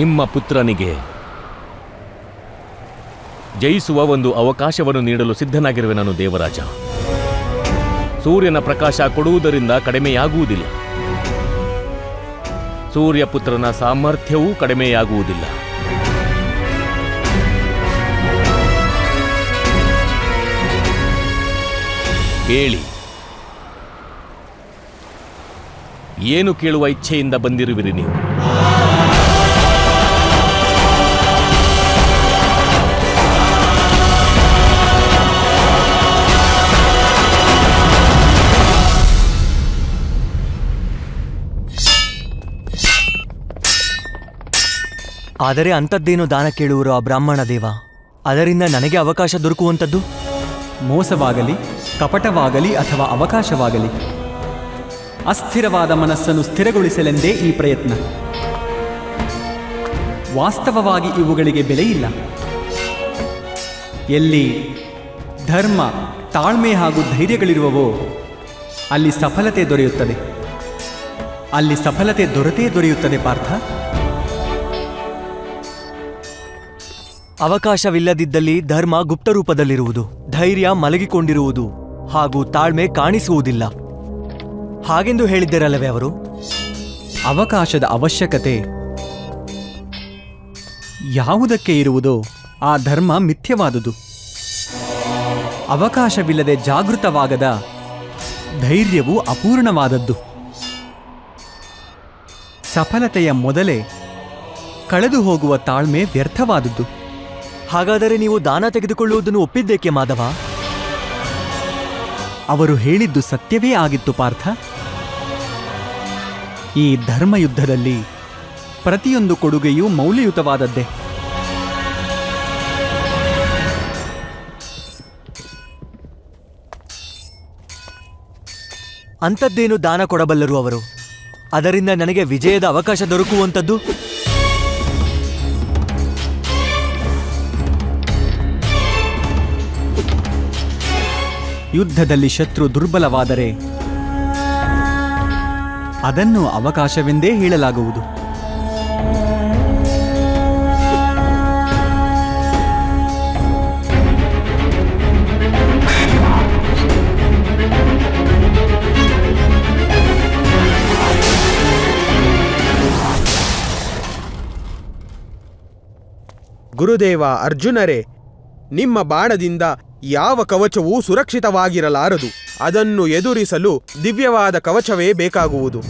ನಿಮ್ಮ ಪುತ್ರನಿಗೆ ಜಯಿಸುವ ಒಂದು ಅವಕಾಶವನ್ನು ನೀಡಲು ಸಿದ್ಧನಾಗಿರುವೆ ನಾನು ದೇವರಾಜ. ಸೂರ್ಯನ ಪ್ರಕಾಶ ಕೊಡುವುದರಿಂದ ಕಡಿಮೆಯಾಗುವುದಿಲ್ಲ. ಸೂರ್ಯಪುತ್ರನ ಸಾಮರ್ಥ್ಯವೂ ಕಡಿಮೆಯಾಗುವುದಿಲ್ಲ. ಕೇಳಿ. ಏನು ಕೇಳುವ ಇಚ್ಛೆಯಿಂದ ಬಂದಿರುವಿರಿ ನೀವು? ಆದರೆ ಅಂಥದ್ದೇನು ದಾನ ಕೇಳುವರು ಆ ಬ್ರಾಹ್ಮಣ ದೇವ? ಅದರಿಂದ ನನಗೆ ಅವಕಾಶ ದೊರಕುವಂಥದ್ದು? ಮೋಸವಾಗಲಿ, ಕಪಟವಾಗಲಿ ಅಥವಾ ಅವಕಾಶವಾಗಲಿ, ಅಸ್ಥಿರವಾದ ಮನಸ್ಸನ್ನು ಸ್ಥಿರಗೊಳಿಸಲೆಂದೇ ಈ ಪ್ರಯತ್ನ. ವಾಸ್ತವವಾಗಿ ಇವುಗಳಿಗೆ ಬೆಲೆಯಿಲ್ಲ. ಎಲ್ಲಿ ಧರ್ಮ ತಾಳ್ಮೆ ಹಾಗೂ ಧೈರ್ಯಗಳಿರುವವೋ, ಅಲ್ಲಿ ಸಫಲತೆ ದೊರೆಯುತ್ತದೆ. ಅಲ್ಲಿ ಸಫಲತೆ ದೊರೆತೇ ದೊರೆಯುತ್ತದೆ ಪಾರ್ಥ. ಅವಕಾಶವಿಲ್ಲದಿದ್ದಲ್ಲಿ ಧರ್ಮ ಗುಪ್ತರೂಪದಲ್ಲಿರುವುದು, ಧೈರ್ಯ ಮಲಗಿಕೊಂಡಿರುವುದು ಹಾಗೂ ತಾಳ್ಮೆ ಕಾಣಿಸುವುದಿಲ್ಲ. ಹಾಗೆಂದು ಹೇಳಿದ್ದರಲ್ಲವೇ ಅವರು? ಅವಕಾಶದ ಅವಶ್ಯಕತೆ ಯಾವುದಕ್ಕೆ ಇರುವುದೋ ಆ ಧರ್ಮ ಮಿಥ್ಯವಾದುದು. ಅವಕಾಶವಿಲ್ಲದೆ ಜಾಗೃತವಾಗದ ಧೈರ್ಯವು ಅಪೂರ್ಣವಾದದ್ದು. ಸಫಲತೆಯ ಮೊದಲೇ ಕಳೆದು ಹೋಗುವ ತಾಳ್ಮೆ ವ್ಯರ್ಥವಾದುದು ಹಾಗಾದರೆ ನೀವು ದಾನ ತೆಗೆದುಕೊಳ್ಳುವುದನ್ನು ಒಪ್ಪಿದ್ದೇಕೆ, ಮಾಧವ? ಅವರು ಹೇಳಿದ್ದು ಸತ್ಯವೇ ಆಗಿತ್ತು, ಪಾರ್ಥ. ಈ ಧರ್ಮಯುದ್ಧದಲ್ಲಿ ಪ್ರತಿಯೊಂದು ಕೊಡುಗೆಯೂ ಮೌಲ್ಯಯುತವಾದದ್ದೇ. ಅಂಥದ್ದೇನು ದಾನ ಕೊಡಬಲ್ಲರು ಅವರು? ಅದರಿಂದ ನನಗೆ ವಿಜಯದ ಅವಕಾಶ ದೊರಕುವಂಥದ್ದು? ಯುದ್ಧದಲ್ಲಿ ಶತ್ರು ದುರ್ಬಲವಾದರೆ ಅದನ್ನು ಅವಕಾಶವೆಂದೇ ಹೇಳಲಾಗುವುದು. ಗುರುದೇವ ಅರ್ಜುನರೇ ನಿಮ್ಮ ಬಾಣದಿಂದ ಯಾವ ಕವಚವೂ ಸುರಕ್ಷಿತವಾಗಿರಲಾರದು. ಅದನ್ನು ಎದುರಿಸಲು ದಿವ್ಯವಾದ ಕವಚವೇ ಬೇಕಾಗುವುದು.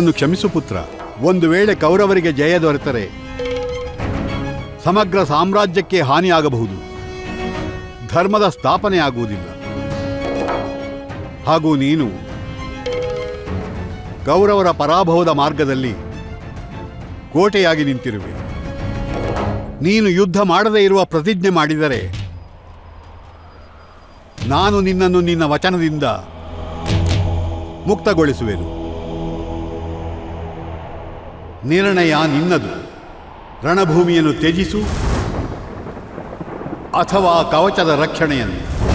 ನನ್ನನ್ನು ಕ್ಷಮಿಸು ಪುತ್ರ. ಒಂದು ವೇಳೆ ಕೌರವರಿಗೆ ಜಯ ದೊರೆತರೆ, ಸಮಗ್ರ ಸಾಮ್ರಾಜ್ಯಕ್ಕೆ ಹಾನಿಯಾಗಬಹುದು. ಧರ್ಮದ ಸ್ಥಾಪನೆ ಆಗುವುದಿಲ್ಲ. ಹಾಗೂ ನೀನು ಕೌರವರ ಪರಾಭವದ ಮಾರ್ಗದಲ್ಲಿ ಕೋಟೆಯಾಗಿ ನಿಂತಿರುವೆ. ನೀನು ಯುದ್ಧ ಮಾಡದೇ ಇರುವ ಪ್ರತಿಜ್ಞೆ ಮಾಡಿದರೆ, ನಾನು ನಿನ್ನನ್ನು ನಿನ್ನ ವಚನದಿಂದ ಮುಕ್ತಗೊಳಿಸುವೆನು. ನಿರ್ಣಯ ನಿನ್ನದು. ರಣಭೂಮಿಯನ್ನು ತ್ಯಜಿಸು ಅಥವಾ ಕವಚದ ರಕ್ಷಣೆಯನ್ನು.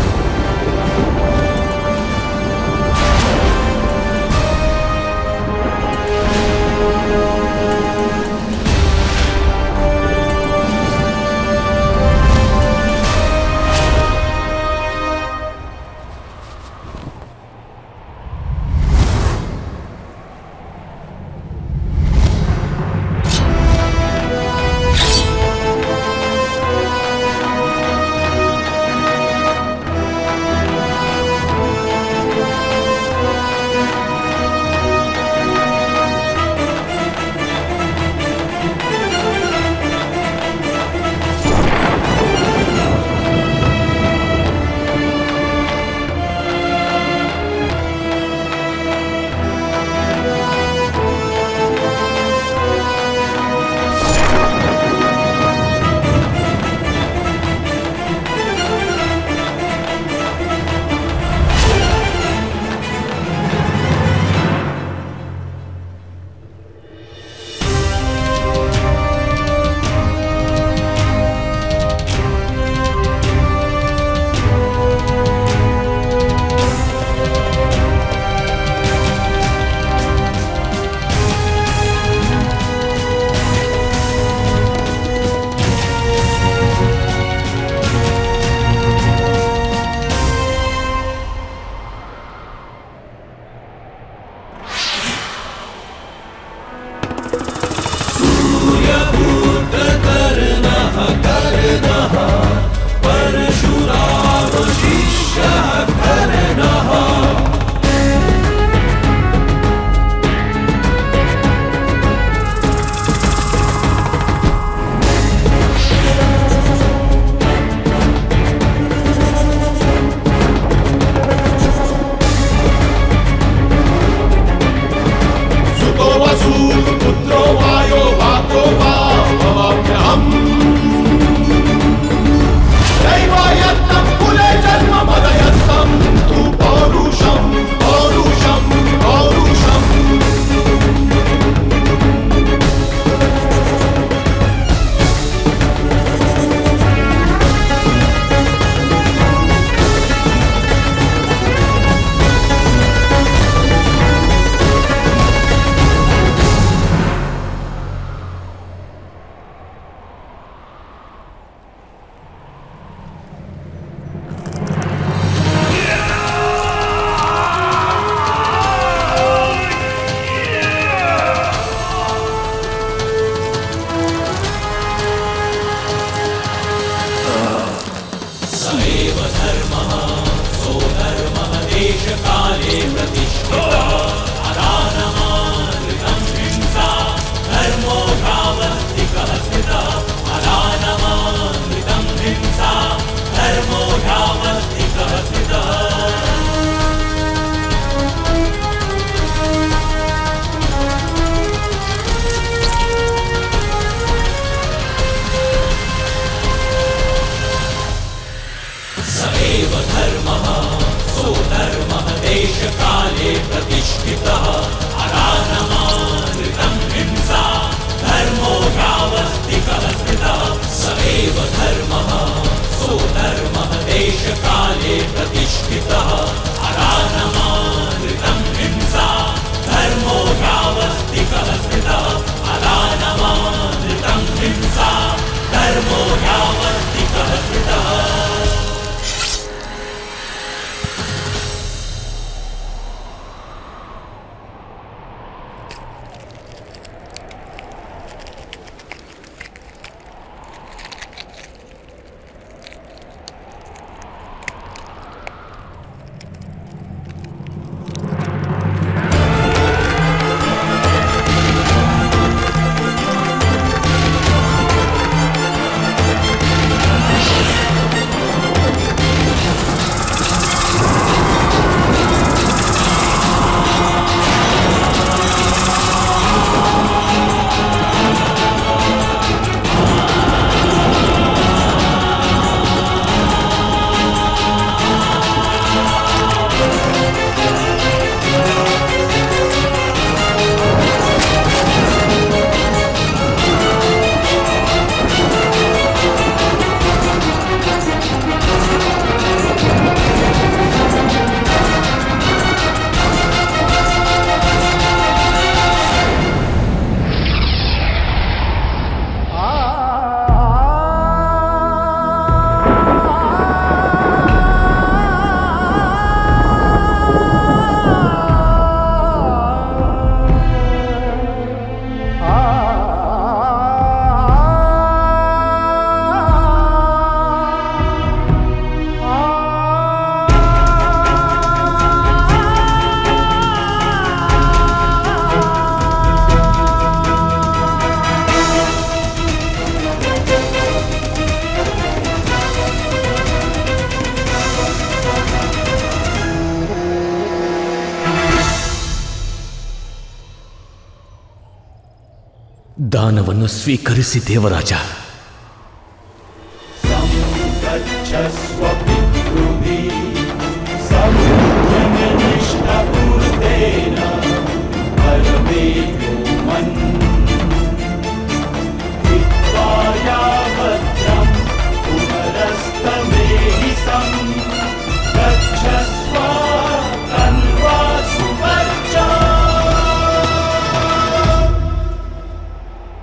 ಸ್ವೀಕರಿಸಿ ದೇವರಾಜ.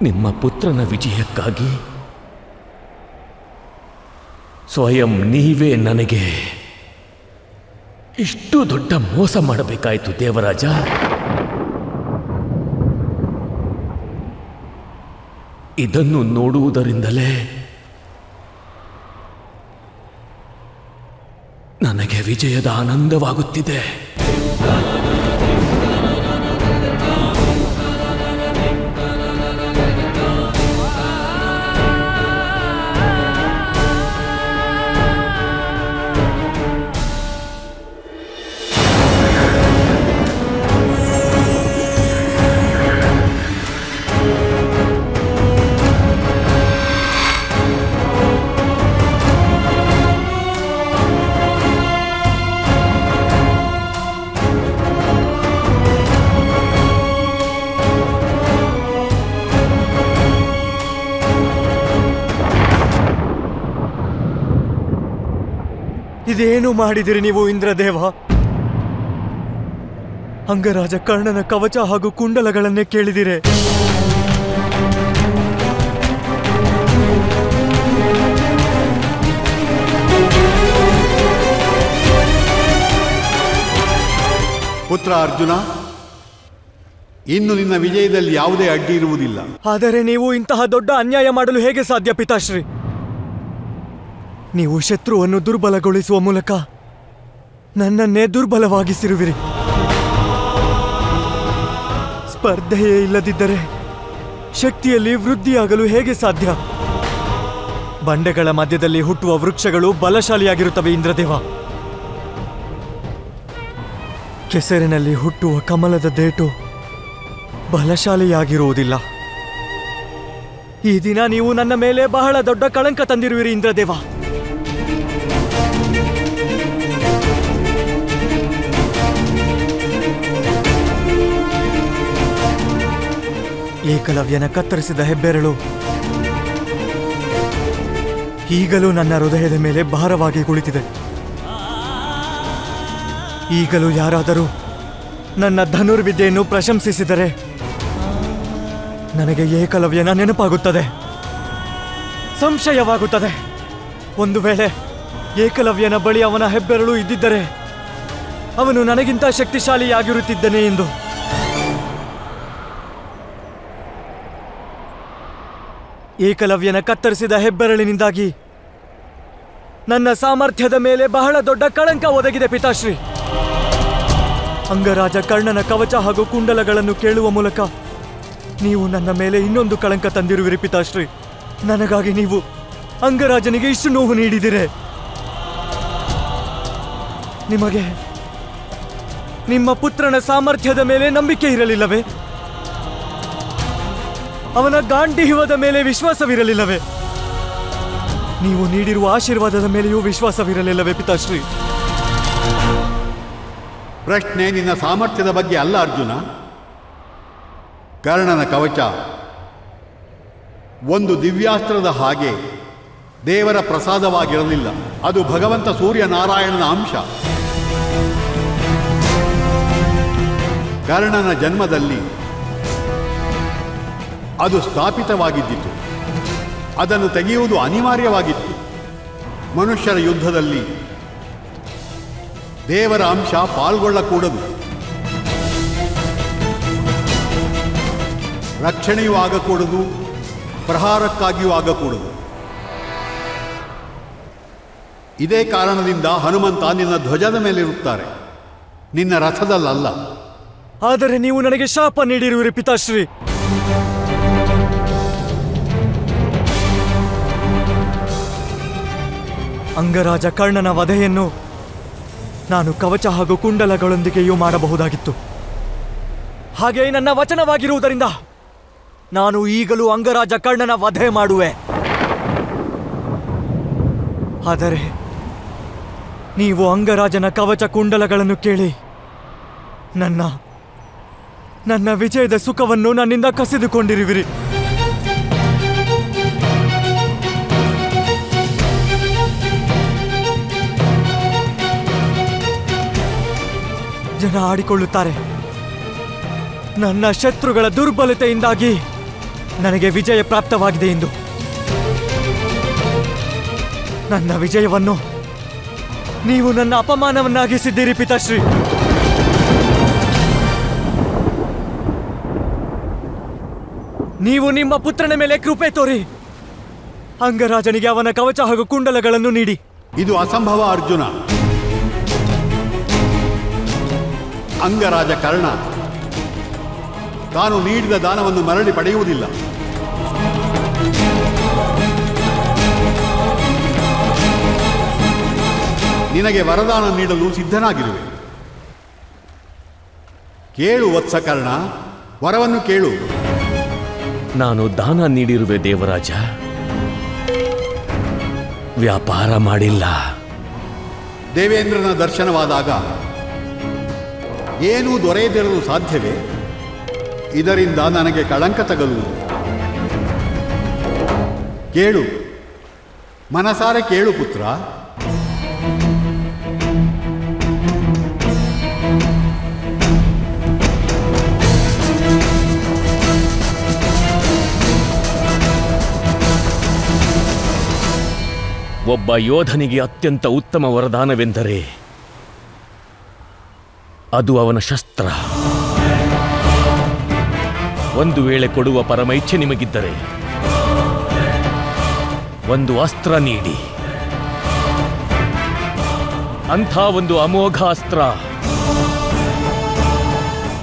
ನಿಮ್ಮ ಪುತ್ರನ ವಿಜಯಕ್ಕಾಗಿ ಸ್ವಯಂ ನೀವೇ ನನಗೆ ಇಷ್ಟು ದೊಡ್ಡ ಮೋಸ ಮಾಡಬೇಕಾಯಿತು ದೇವರಾಜ. ಇದನ್ನು ನೋಡುವುದರಿಂದಲೇ ನನಗೆ ವಿಜಯದ ಆನಂದವಾಗುತ್ತಿದೆ. ಮಾಡಿದಿರಿ ನೀವು ಇಂದ್ರದೇವ? ಅಂಗರಾಜ ಕರ್ಣನ ಕವಚ ಹಾಗೂ ಕುಂಡಲಗಳನ್ನೇ ಕೇಳಿದಿರೆ? ಪುತ್ರ ಅರ್ಜುನ ಇನ್ನು ನಿನ್ನ ವಿಜಯದಲ್ಲಿ ಯಾವುದೇ ಅಡ್ಡಿ ಇರುವುದಿಲ್ಲ. ಆದರೆ ನೀವು ಇಂತಹ ದೊಡ್ಡ ಅನ್ಯಾಯ ಮಾಡಲು ಹೇಗೆ ಸಾಧ್ಯ ಪಿತಾಶ್ರೀ? ನೀವು ಶತ್ರುವನ್ನು ದುರ್ಬಲಗೊಳಿಸುವ ಮೂಲಕ ನನ್ನನ್ನೇ ದುರ್ಬಲವಾಗಿಸಿರುವಿರಿ. ಸ್ಪರ್ಧೆಯೇ ಇಲ್ಲದಿದ್ದರೆ ಶಕ್ತಿಯಲ್ಲಿ ವೃದ್ಧಿಯಾಗಲು ಹೇಗೆ ಸಾಧ್ಯ? ಬಂಡೆಗಳ ಮಧ್ಯದಲ್ಲಿ ಹುಟ್ಟುವ ವೃಕ್ಷಗಳು ಬಲಶಾಲಿಯಾಗಿರುತ್ತವೆ, ಇಂದ್ರದೇವ. ಕೆಸರಿನಲ್ಲಿ ಹುಟ್ಟುವ ಕಮಲದ ದೇಟು ಬಲಶಾಲಿಯಾಗಿರುವುದಿಲ್ಲ. ಈ ದಿನ ನೀವು ನನ್ನ ಮೇಲೆ ಬಹಳ ದೊಡ್ಡ ಕಳಂಕ ತಂದಿರುವಿರಿ, ಇಂದ್ರದೇವ. ಏಕಲವ್ಯನ ಕತ್ತರಿಸಿದ ಹೆಬ್ಬೆರಳು. ಈಗಲೂ ನನ್ನ ಹೃದಯದ ಮೇಲೆ ಭಾರವಾಗಿ ಕುಳಿತಿದೆ. ಈಗಲೂ ಯಾರಾದರೂ ನನ್ನ ಧನುರ್ವಿದ್ಯೆಯನ್ನು ಪ್ರಶಂಸಿಸಿದರೆ ನನಗೆ ಏಕಲವ್ಯನ ನೆನಪಾಗುತ್ತದೆ. ಸಂಶಯವಾಗುತ್ತದೆ. ಒಂದು ವೇಳೆ ಏಕಲವ್ಯನ ಬಳಿ ಅವನ ಹೆಬ್ಬೆರಳು ಇದ್ದಿದ್ದರೆ ಅವನು ನನಗಿಂತ ಶಕ್ತಿಶಾಲಿಯಾಗಿರುತ್ತಿದ್ದನೆ ಎಂದು. ಏಕಲವ್ಯನ ಕತ್ತರಿಸಿದ ಹೆಬ್ಬೆರಳಿನಿಂದಾಗಿ ನನ್ನ ಸಾಮರ್ಥ್ಯದ ಮೇಲೆ ಬಹಳ ದೊಡ್ಡ ಕಳಂಕ ಒದಗಿದೆ ಪಿತಾಶ್ರೀ. ಅಂಗರಾಜ ಕರ್ಣನ ಕವಚ ಹಾಗೂ ಕುಂಡಲಗಳನ್ನು ಕೇಳುವ ಮೂಲಕ ನೀವು ನನ್ನ ಮೇಲೆ ಇನ್ನೊಂದು ಕಳಂಕ ತಂದಿರುವಿರಿ ಪಿತಾಶ್ರೀ. ನನಗಾಗಿ ನೀವು ಅಂಗರಾಜನಿಗೆ ಇಷ್ಟು ನೋವು ನೀಡಿದಿರೆ. ನಿಮಗೆ ನಿಮ್ಮ ಪುತ್ರನ ಸಾಮರ್ಥ್ಯದ ಮೇಲೆ ನಂಬಿಕೆ ಇರಲಿಲ್ಲವೇ? ಅವನ ಗಾಂಡೀವದ ಮೇಲೆ ವಿಶ್ವಾಸವಿರಲಿಲ್ಲವೇ? ನೀವು ನೀಡಿರುವ ಆಶೀರ್ವಾದದ ಮೇಲೆಯೂ ವಿಶ್ವಾಸವಿರಲಿಲ್ಲವೇ ಪಿತಾಶ್ರೀ? ಪ್ರಶ್ನೆ, ನಿನ್ನ ಸಾಮರ್ಥ್ಯದ ಬಗ್ಗೆ ಅಲ್ಲ ಅರ್ಜುನ. ಕರ್ಣನ ಕವಚ. ಒಂದು ದಿವ್ಯಾಸ್ತ್ರದ ಹಾಗೆ ದೇವರ ಪ್ರಸಾದವಾಗಿರಲಿಲ್ಲ. ಅದು ಭಗವಂತ ಸೂರ್ಯನಾರಾಯಣನ ಅಂಶ. ಕರ್ಣನ ಜನ್ಮದಲ್ಲಿ ಅದು ಸ್ಥಾಪಿತವಾಗಿದ್ದಿತು. ಅದನ್ನು ತೆಗೆಯುವುದು ಅನಿವಾರ್ಯವಾಗಿತ್ತು. ಮನುಷ್ಯರ ಯುದ್ಧದಲ್ಲಿ ದೇವರ ಅಂಶ ಪಾಲ್ಗೊಳ್ಳಕೂಡದು. ರಕ್ಷಣೆಯೂ ಆಗಕೂಡದು, ಪ್ರಹಾರಕ್ಕಾಗಿಯೂ ಆಗಕೂಡದು. ಇದೇ ಕಾರಣದಿಂದ ಹನುಮಂತ ನಿನ್ನ ಧ್ವಜದ ಮೇಲಿರುತ್ತಾರೆ. ನಿನ್ನ ರಥದಲ್ಲಲ್ಲ. ಆದರೆ ನೀವು ನನಗೆ ಶಾಪ ನೀಡಿರುವಿರಿ, ಪಿತಾಶ್ರೀ. ಅಂಗರಾಜ ಕರ್ಣನ ವಧೆಯನ್ನು ನಾನು ಕವಚ ಹಾಗೂ ಕುಂಡಲಗಳೊಂದಿಗೆಯೂ ಮಾಡಬಹುದಾಗಿತ್ತು. ಹಾಗೆಯೇ ನನ್ನ ವಚನವಾಗಿರುವುದರಿಂದ ನಾನು ಈಗಲೂ ಅಂಗರಾಜ ಕರ್ಣನ ವಧೆ ಮಾಡುವೆ. ಆದರೆ ನೀವು ಅಂಗರಾಜನ ಕವಚ ಕುಂಡಲಗಳನ್ನು ಕೇಳಿ ನನ್ನ ನನ್ನ ವಿಜಯದ ಸುಖವನ್ನು ನನ್ನಿಂದ ಕಸಿದುಕೊಂಡಿರುವಿರಿ. ಜನ ಆಡಿಕೊಳ್ಳುತ್ತಾರೆ. ನನ್ನ ಶತ್ರುಗಳ ದುರ್ಬಲತೆಯಿಂದಾಗಿ ನನಗೆ ವಿಜಯ ಪ್ರಾಪ್ತವಾಗಿದೆ ಎಂದು. ನನ್ನ ವಿಜಯವನ್ನು ನೀವು ನನ್ನ ಅಪಮಾನವನ್ನಾಗಿಸಿದ್ದೀರಿ, ಪಿತಾಶ್ರೀ. ನೀವು ನಿಮ್ಮ ಪುತ್ರನ ಮೇಲೆ ಕೃಪೆ ತೋರಿ. ಅಂಗರಾಜನಿಗೆ ಅವನ ಕವಚ ಹಾಗೂ ಕುಂಡಲಗಳನ್ನು ನೀಡಿ. ಇದು ಅಸಂಭವ, ಅರ್ಜುನ. ಅಂಗರಾಜ ಕರ್ಣ. ತಾನು ನೀಡಿದ ದಾನವನ್ನು ಮರಳಿ ಪಡೆಯುವುದಿಲ್ಲ. ನಿನಗೆ ವರದಾನ ನೀಡಲು ಸಿದ್ಧನಾಗಿರುವೆ. ಕೇಳು ವತ್ಸ ಕರ್ಣ ವರವನ್ನು ಕೇಳು. ನಾನು ದಾನ ನೀಡಿರುವೆ ದೇವರಾಜ. ವ್ಯಾಪಾರ ಮಾಡಿಲ್ಲ. ದೇವೇಂದ್ರನ ದರ್ಶನವಾದಾಗ ಏನೂ ದೊರೆಯದಿರಲು ಸಾಧ್ಯವೇ? ಇದರಿಂದ ನನಗೆ ಕಳಂಕ ತಗಲುವುದು. ಕೇಳು. ಮನಸಾರೆ ಕೇಳು ಪುತ್ರ. ಒಬ್ಬ ಯೋಧನಿಗೆ ಅತ್ಯಂತ ಉತ್ತಮ ವರದಾನವೆಂದರೆ ಅದು ಅವನ ಶಸ್ತ್ರ. ಒಂದು ವೇಳೆ ಕೊಡುವ ಪರಮೈಚ್ಛೆ ನಿಮಗಿದ್ದರೆ, ಒಂದು ಅಸ್ತ್ರ ನೀಡಿ. ಅಂಥ ಒಂದು ಅಮೋಘ ಅಸ್ತ್ರ.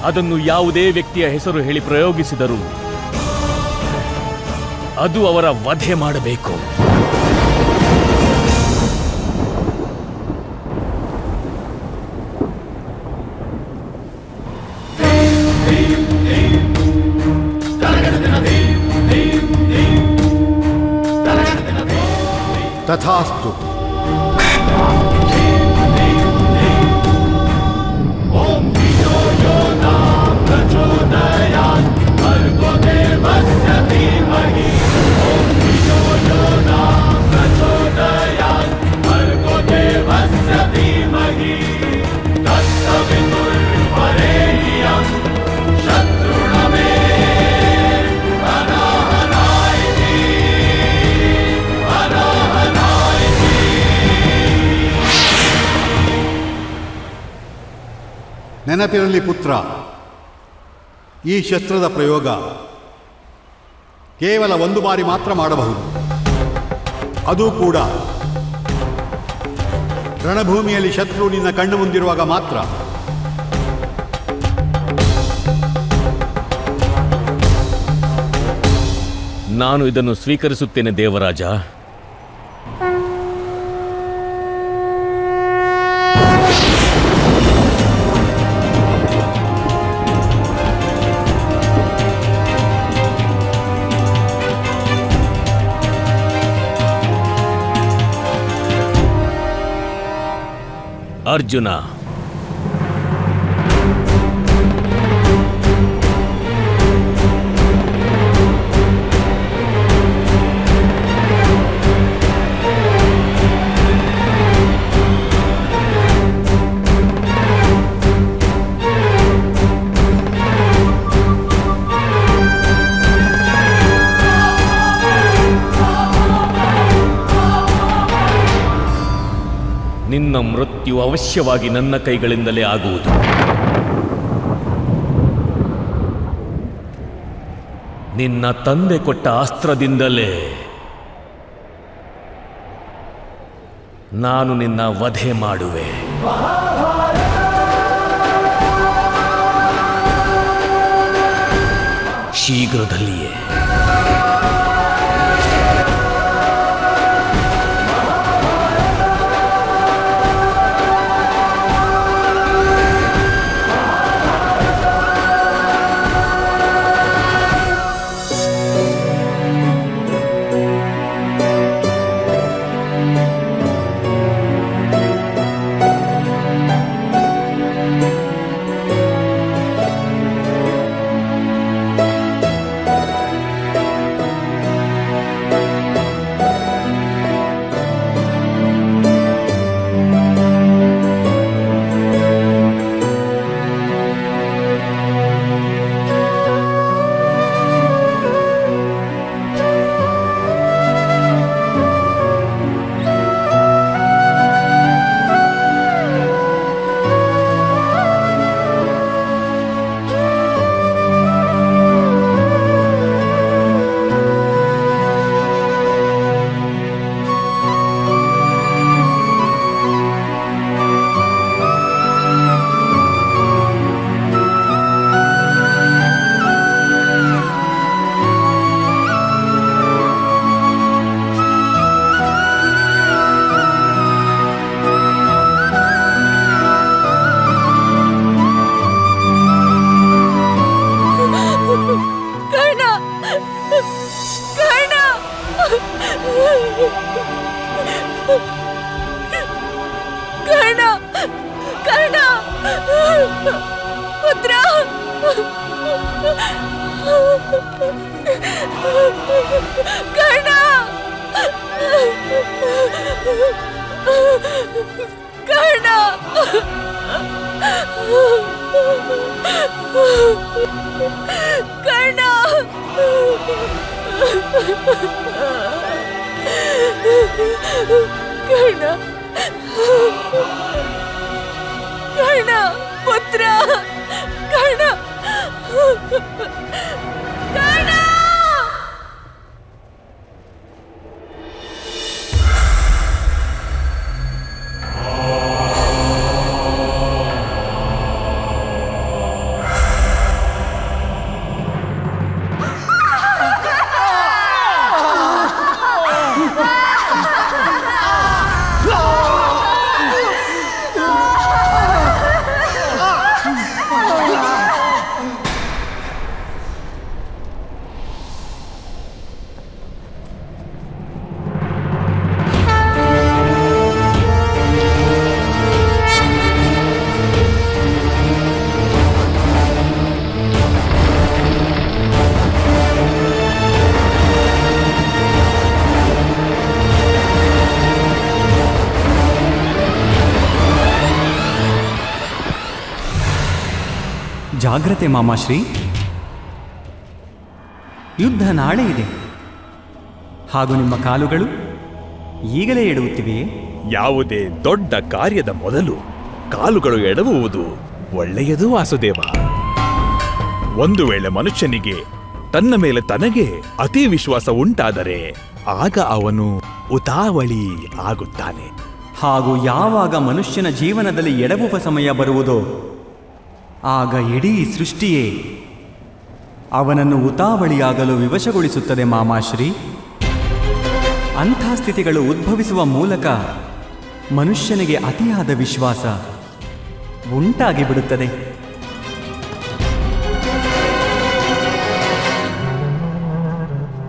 ಅದನ್ನು ಯಾವುದೇ ವ್ಯಕ್ತಿಯ ಹೆಸರು ಹೇಳಿ ಪ್ರಯೋಗಿಸಿದರು, ಅದು ಅವರ ವಧೆ ಮಾಡಬೇಕು. तथास्तु। ನೆನಪಿರಲಿ ಪುತ್ರ. ಈ ಶಸ್ತ್ರದ ಪ್ರಯೋಗ ಕೇವಲ ಒಂದು ಬಾರಿ ಮಾತ್ರ ಮಾಡಬಹುದು. ಅದು ಕೂಡ ರಣಭೂಮಿಯಲ್ಲಿ ಶತ್ರು ನಿನ್ನ ಕಣ್ಣು ಮುಂದಿರುವಾಗ ಮಾತ್ರ. ನಾನು ಇದನ್ನು ಸ್ವೀಕರಿಸುತ್ತೇನೆ ದೇವರಾಜ. ಅರ್ಜುನ ಮೃತ್ಯು ಅವಶ್ಯವಾಗಿ ನನ್ನ ಕೈಗಳಿಂದಲೇ ಆಗುವುದು. ನಿನ್ನ ತಂದೆ ಕೊಟ್ಟ ಅಸ್ತ್ರದಿಂದಲೇ ನಾನು ನಿನ್ನ ವಧೆ ಮಾಡುವೆ. ಶೀಘ್ರದಲ್ಲಿಯೇ. ಕರ್ಣ ಕರ್ಣ ಪುತ್ರ ಕರ್ಣ ಜಾಗ್ರತೆ ಮಾಮಾಶ್ರೀ ಯುದ್ಧ ನಾಳೆ ಇದೆ. ಹಾಗೂ ನಿಮ್ಮ ಕಾಲುಗಳು ಈಗಲೇ ಎಡುವುತ್ತಿವೆ ಯಾವುದೇ ದೊಡ್ಡ ಕಾರ್ಯದ ಮೊದಲು ಕಾಲುಗಳು ಎಡವುವುದು ಒಳ್ಳೆಯದು ವಾಸುದೇವ. ಒಂದು ವೇಳೆ ಮನುಷ್ಯನಿಗೆ ತನ್ನ ಮೇಲೆ ತನಗೆ ಅತಿ ವಿಶ್ವಾಸ ಉಂಟಾದರೆ ಆಗ ಅವನು ಉತಾವಳಿ ಆಗುತ್ತಾನೆ. ಹಾಗೂ ಯಾವಾಗ ಮನುಷ್ಯನ ಜೀವನದಲ್ಲಿ ಎಡವುವ ಸಮಯ ಬರುವುದೋ ಆಗ ಇಡೀ ಸೃಷ್ಟಿಯೇ ಅವನನ್ನು ಉತಾವಳಿಯಾಗಲು ವಿವಶಗೊಳಿಸುತ್ತದೆ ಮಾಮಾಶ್ರೀ. ಅಂಥ ಸ್ಥಿತಿಗಳು ಉದ್ಭವಿಸುವ ಮೂಲಕ ಮನುಷ್ಯನಿಗೆ ಅತಿಯಾದ ವಿಶ್ವಾಸ ಉಂಟಾಗಿ ಬಿಡುತ್ತದೆ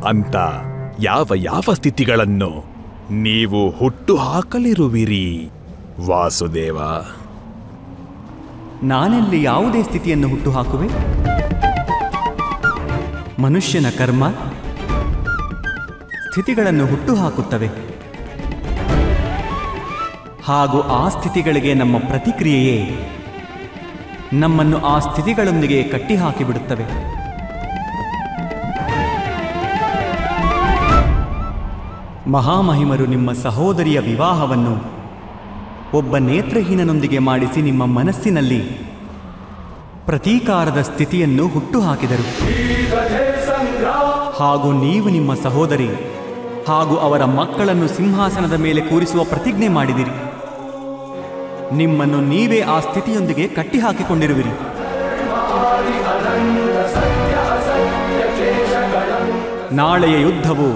ಅಂತ ಯಾವ ಯಾವ ಸ್ಥಿತಿಗಳನ್ನು ನೀವು ಹುಟ್ಟು ಹಾಕಲಿರುವಿರಿ, ವಾಸುದೇವ. ನಾನೆಲ್ಲಿ ಯಾವುದೇ ಸ್ಥಿತಿಯನ್ನು ಹುಟ್ಟುಹಾಕುವೆ? ಮನುಷ್ಯನ ಕರ್ಮ ಸ್ಥಿತಿಗಳನ್ನು ಹುಟ್ಟುಹಾಕುತ್ತವೆ. ಹಾಗೂ ಆ ಸ್ಥಿತಿಗಳಿಗೆ ನಮ್ಮ ಪ್ರತಿಕ್ರಿಯೆಯೇ ನಮ್ಮನ್ನು ಆ ಸ್ಥಿತಿಗಳೊಂದಿಗೆ ಕಟ್ಟಿಹಾಕಿಬಿಡುತ್ತವೆ. ಮಹಾಮಹಿಮರು ನಿಮ್ಮ ಸಹೋದರಿಯ ವಿವಾಹವನ್ನು ಒಬ್ಬ ನೇತ್ರಹೀನನೊಂದಿಗೆ ಮಾಡಿಸಿ ನಿಮ್ಮ ಮನಸ್ಸಿನಲ್ಲಿ ಪ್ರತೀಕಾರದ ಸ್ಥಿತಿಯನ್ನು ಹುಟ್ಟುಹಾಕಿದರು. ಹಾಗೂ ನೀವು ನಿಮ್ಮ ಸಹೋದರಿ ಹಾಗೂ ಅವರ ಮಕ್ಕಳನ್ನು ಸಿಂಹಾಸನದ ಮೇಲೆ ಕೂರಿಸುವ ಪ್ರತಿಜ್ಞೆ ಮಾಡಿದಿರಿ. ನಿಮ್ಮನ್ನು ನೀವೇ ಆ ಸ್ಥಿತಿಯೊಂದಿಗೆ ಕಟ್ಟಿಹಾಕಿಕೊಂಡಿರುವಿರಿ. ನಾಳೆಯ ಯುದ್ಧವು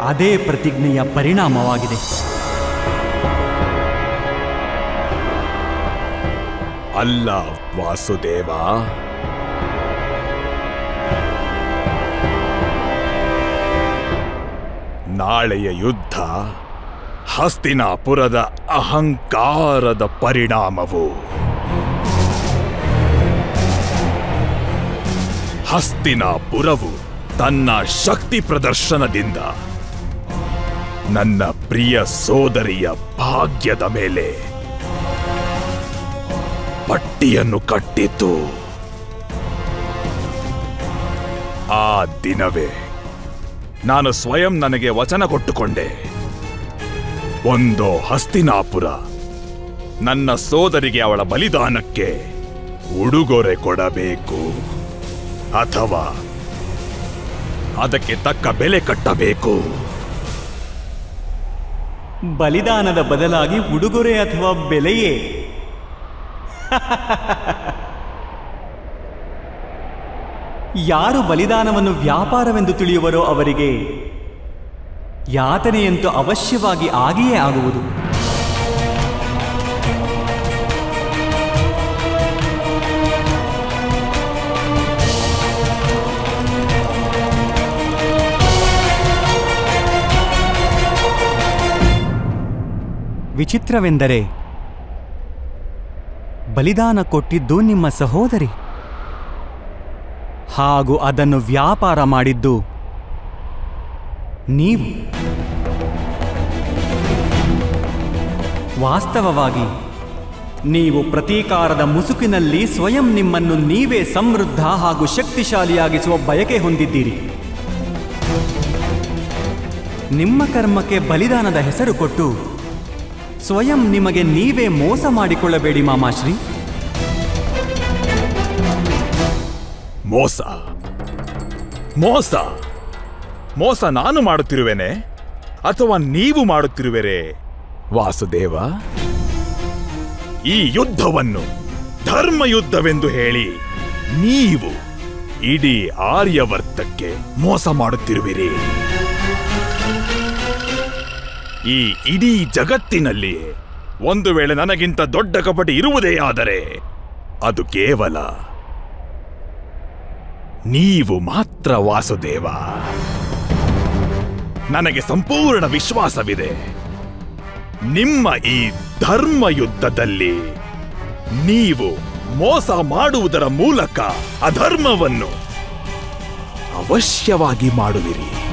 ಅದೇ ಪ್ರತಿಜ್ಞೆಯ ಪರಿಣಾಮವಾಗಿದೆ. ಅಲ್ಲ, ವಾಸುದೇವ. ನಾಳೆಯ ಯುದ್ಧ ಹಸ್ತಿನಾಪುರದ ಅಹಂಕಾರದ ಪರಿಣಾಮವು. ಹಸ್ತಿನಾಪುರವು ತನ್ನ ಶಕ್ತಿ ಪ್ರದರ್ಶನದಿಂದ ನನ್ನ ಪ್ರಿಯ ಸೋದರಿಯ ಭಾಗ್ಯದ ಮೇಲೆ ಪಟ್ಟಿಯನ್ನು ಕಟ್ಟಿತು. ಆ ದಿನವೇ ನಾನು ಸ್ವಯಂ ನನಗೆ ವಚನ ಕೊಟ್ಟುಕೊಂಡೆ. ಒಂದು ಹಸ್ತಿನಾಪುರ, ನನ್ನ ಸೋದರಿಗೆ ಅವಳ ಬಲಿದಾನಕ್ಕೆ ಉಡುಗೊರೆ ಕೊಡಬೇಕು ಅಥವಾ ಅದಕ್ಕೆ ತಕ್ಕ ಬೆಲೆ ಕಟ್ಟಬೇಕು. ಬಲಿದಾನದ ಬದಲಾಗಿ ಉಡುಗೊರೆ ಅಥವಾ ಬೆಲೆಯೇ? ಯಾರು ಬಲಿದಾನವನ್ನು ವ್ಯಾಪಾರವೆಂದು ತಿಳಿಯುವರೋ ಅವರಿಗೆ ಯಾತನೆಯಂತೂ ಅವಶ್ಯವಾಗಿ ಆಗಿಯೇ ಆಗುವುದು. ವಿಚಿತ್ರವೆಂದರೆ ಬಲಿದಾನ ಕೊಟ್ಟಿದ್ದು ನಿಮ್ಮ ಸಹೋದರಿ. ಹಾಗೂ ಅದನ್ನು ವ್ಯಾಪಾರ ಮಾಡಿದ್ದು ನೀವು. ವಾಸ್ತವವಾಗಿ ನೀವು ಪ್ರತೀಕಾರದ ಮುಸುಕಿನಲ್ಲಿ ಸ್ವಯಂ ನಿಮ್ಮನ್ನು ನೀವೇ ಸಮೃದ್ಧ ಹಾಗೂ ಶಕ್ತಿಶಾಲಿಯಾಗಿಸುವ ಬಯಕೆ ಹೊಂದಿದ್ದೀರಿ. ನಿಮ್ಮ ಕರ್ಮಕ್ಕೆ ಬಲಿದಾನದ ಹೆಸರು ಕೊಟ್ಟು ಸ್ವಯಂ ನಿಮಗೆ ನೀವೇ ಮೋಸ ಮಾಡಿಕೊಳ್ಳಬೇಡಿ ಮಾಮಾಶ್ರೀ. ಮೋಸ. ಮೋಸ. ಮೋಸ ನಾನು ಮಾಡುತ್ತಿರುವೆನೆ ಅಥವಾ ನೀವು ಮಾಡುತ್ತಿರುವೆರೆ? ವಾಸುದೇವ, ಈ ಯುದ್ಧವನ್ನು ಧರ್ಮಯುದ್ಧವೆಂದು ಹೇಳಿ ನೀವು ಇಡೀ ಆರ್ಯವರ್ತಕ್ಕೆ ಮೋಸ ಮಾಡುತ್ತಿರುವಿರಿ. ಈ ಇಡೀ ಜಗತ್ತಿನಲ್ಲಿ ಒಂದು ವೇಳೆ ನನಗಿಂತ ದೊಡ್ಡ ಕಪಟಿ ಇರುವುದೇ ಆದರೆ ಅದು ಕೇವಲ ನೀವು ಮಾತ್ರ ವಾಸುದೇವ. ನನಗೆ ಸಂಪೂರ್ಣ ವಿಶ್ವಾಸವಿದೆ. ನಿಮ್ಮ ಈ ಧರ್ಮ ಯುದ್ಧದಲ್ಲಿ ನೀವು ಮೋಸ ಮಾಡುವುದರ ಮೂಲಕ ಅಧರ್ಮವನ್ನು ಅವಶ್ಯವಾಗಿ ಮಾಡುವಿರಿ.